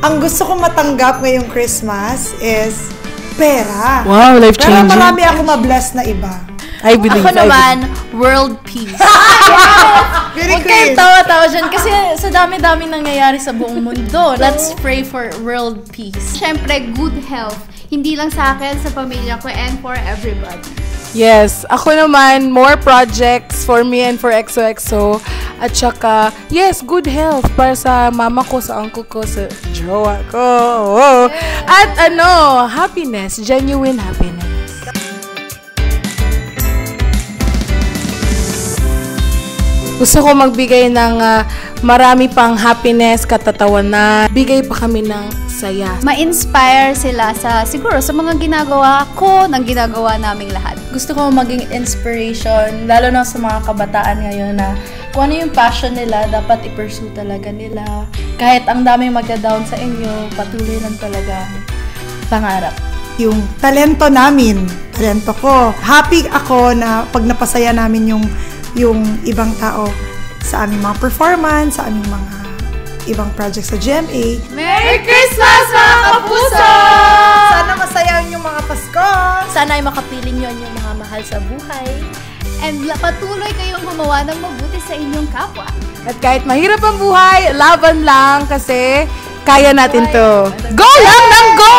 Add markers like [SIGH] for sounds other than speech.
ang gusto kong matanggap ngayong Christmas is pera. Wow, Pero life-changing. marami ako mabless na iba. I believe. Ako I naman, world peace. [LAUGHS] Very Huwag kayong tawa-tawa dyan kasi sa dami-dami nangyayari sa buong mundo. Let's pray for world peace. Siyempre, good health. Hindi lang sa akin, sa pamilya ko, and for everybody. Yes. Ako naman, more projects for me and for XOXO. At saka, yes, good health para sa mama ko, sa uncle ko, sa jowa ko. Oh. At ano, happiness, genuine happiness. Gusto ko magbigay ng ah, marami pang happiness, katatawanan. Bigay pa kami ng saya. Ma-inspire sila sa, siguro, sa mga ginagawa ko, ng ginagawa naming lahat. Gusto ko maging inspiration, lalo na sa mga kabataan ngayon na kung ano yung passion nila, dapat i-pursue talaga nila. Kahit ang daming magda-down sa inyo, patuloy lang talaga pangarap. yung talento namin, talento ko. Happy ako na pag napasaya namin yung yung ibang tao sa aming mga performance, sa aming mga ibang projects sa GMA. Merry Christmas, mga kapuso! Sana masaya yung mga Pasko! Sana ay makapiling yon yung mga mahal sa buhay. And patuloy kayong gumawa ng mabuti sa inyong kapwa. At kahit mahirap ang buhay, laban lang kasi kaya natin to. Go lang ng go!